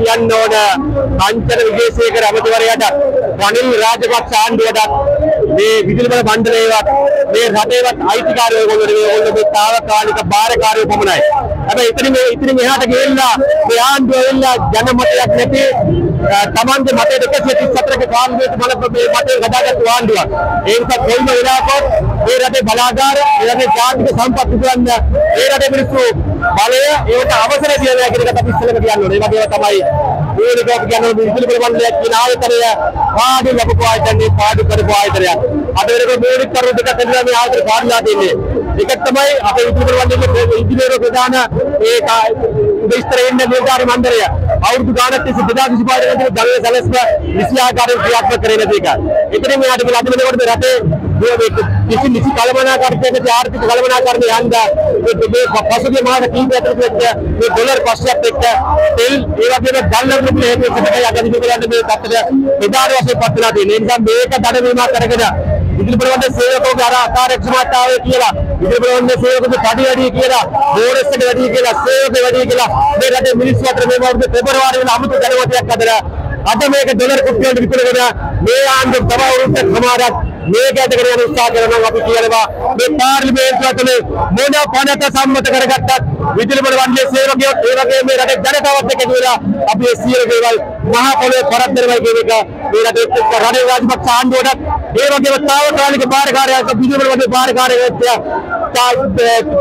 කියන්න ඕන අංචන විජේසේකර අමතිවරයාට රනිල් රාජපක්ෂ ආණ්ඩුවටත් මේ විදුලි බල මණ්ඩලයේවත් මේ රටේවත් අයිතිකාරයෝ ඒගොල්ලෝ නෙවෙයි ඒගොල්ලෝ මේ తాවකාලික බාරකාරයෝ පමණයි. හැබැයි ඉතින් මේ ඉතින් මෙහාට ගිහිල්ලා මේ ආණ්ඩුව වෙලා ජනමතයක් නැති තමන්ගේ මතයට 134ක කාර්යයට බල මේ මතය ගදාගත්තු ආණ්ඩුවක්. ඒ නිසා කොයිම වෙලාවකවත් මේ රටේ බලාගාර, මේ රටේ ජාතික සම්පත් විකුණන්න, මේ රටේ මිනිස්සු බලය ඒකට අවසර දෙනවා කියන එක අපි ඉස්සෙල්ලම කියන්න ඕනේ. ඒ වගේම තමයි මූලිකව අපි කියන්න ඕනේ විදුලි බල මණ්ඩලයක් කියන ආයතනය පාඩු ලැබපු ආයතනය පාඩු කරපු ආයතනයක්. අද වෙනකොට මූලික කරුණු දෙකක් ඇතුළත මේ ආයතන පාඩුලා තියෙන්නේ. එකක් තමයි අපේ විදුලි බල මණ්ඩලයේ ඉංජිනේරු ප්‍රධාන ඒ උදේස්තරේ ඉන්න නිලධාරි මණ්ඩලය. අවුරුදු ගානක් තිස්සේ 2025 වෙනිදා දවසේ සැලැස්ම නිසි ආකාරයෙන් ක්‍රියාත්මක කරේ නැති එක. එතනින් මෙහාට ගිහලා අද වෙනකොට මේ රටේ කිසි නිසි කළමනාකරණයකට ආර්ථික කළමනාකරණය යන්දා මේ පසුගිය මාස කීපයක් ඇතුළත මේ ඩොලර් පස්සෙත් එක්ක තෙල් ඒ වගේම ඩලර් රුපියල් හේතු වෙනකයි අගති කරන්නේ මේ තත්ත්වය ප්‍රධාන වශයෙන් පත් වෙලා තියෙනවා. ඒ නිසා මේක දඩවීමක් කරගෙන විදුලි බලවන්ත සේවකෝගේ අර අකාර්යක්ෂමතාවය කියලා. විදුලි බලවන්ත සේවකගේ පඩි වැඩි කියලා බෝනස් එක වැඩි කියලා සේවක වැඩි කියලා. මේ රටේ මිනිස්සු අතර මේ වරුද්ද පෙබරවාරි වෙන අමුතු ජනවතයක් අතර අද මේක ඩොලර් කුප්පියට විකුණගෙන මේ ආණ්ඩුව තව අවුරුද්දක් සමාරක් මේක ඇදගෙන යන උත්සාහ කරනවා අපි කියනවා මේ පාර්ලිමේන්තුව ඇතුලේ මොන පනත සම්මත කරගත්තත් විදුලි බල මණ්ඩලයේ සේවකයෝ ඒ වගේම මේ රටේ ජනතාවත් එක්ක කියලා අපි මේ සියලු දේවල් මහා පොළොවේ පරද්දනවා කියන එක මේ රටේ රනිල් රාජපක්ෂ ආණ්ඩුවටත් ඒ වගේම තාවකාලික බාරකාරයෙක් විදුලි බල මණ්ඩලයේ බාරකාරයෙක්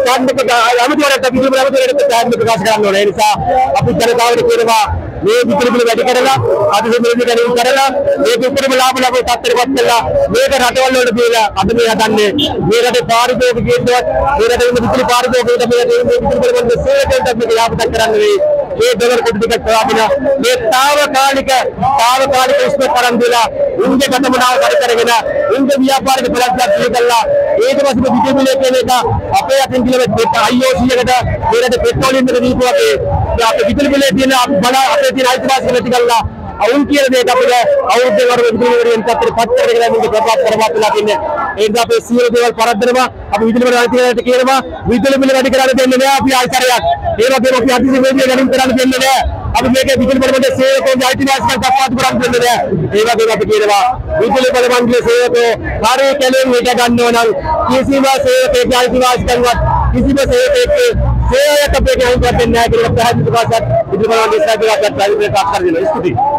ඡන්දක අමතිවරට විදුලි බල අමතිවරට ඡන්ද ප්‍රකාශ කරන්න ඕනේ. ඒ නිසා අපි ජනතාවට කියනවා මේ විදුලි බිල වැඩි කරලා අධික මිලදී ගැනීම කරලා මේක උපරිම ලාභ ලබන තත්ත්වයකට කරලා මේක රටවල් වලට දීලා අද මේ හදන්නේ. මේ රටේ පාරිභෝගිකයෙක්වත් මේ රටේ ඉන්න විදුලි පාරිභෝගිකයෙකුට මේ රටේ ඉන්න විදුලි බිල වල සේවකයන්ට මේක ලාභයක් කරන්න වෙයි මේ ඩොලර් කොටි ටිකක් ප්‍රාපින මේ తాවකාලික తాවකාලික උස්ම කරන් දීලා උන්ගේ ගතමනාව කර කරගෙන උන්ගේ ව්‍යාපාරික ප්‍රලක්ෂයක් දීලා ඊට පස්සේ විදුලි බිල කියන එක අපේ අතින් කියලා IOC එකට මේ රටේ පෙට්‍රෝලියම් එක දීපු වගේ මේ අපේ විදුලි බිලේ තියෙන බල අපේ තියෙන අයිතිවාසිකම් නැති කරලා අවුන් කියන දේට අපිට අවුරුද්දේ වර විදුලි වලින් තත්ත්වෙ පත් කරගෙන යන්න ප්‍රපාත කරමාත්ලා තින්නේ ඒ නිසා අපේ සියලු දේවල් පරද්දනවා අපි විදුලි බිල අයිතිවාසිකම් කියනවා විදුලි බිල වැඩි කරන්න දෙන්නේ නෑ අපි ආයතරයක් ඒ වගේම අපි අතිශය ගැනීම කරන්න දෙන්නේ නෑ. අපි මේකේ විදුලි බල මණ්ඩලයේ සේවකයන්ගේ අයිතිවාසිකම් කප්පාදු කරන්න දෙන්නේ නෑ. ඒ වගේම අපි කියනවා විදුලි බල මණ්ඩලයේ සේවකයෝ හරි කැලෙන් හිට ගන්නව නම් කිසිම සේවකයෙකුගේ අයිතිවාසිකම්වත් කිසිම සේවකයෙකුගේ සේවයක් අපේ ගහන්න දෙන්නේ නැහැ කියලා පැහැදිලි ප්‍රකාශයක් විදුලි බල මණ්ඩලයේ සේවකයන්ට ප්‍රකාශ කරනවා ස්තුතියි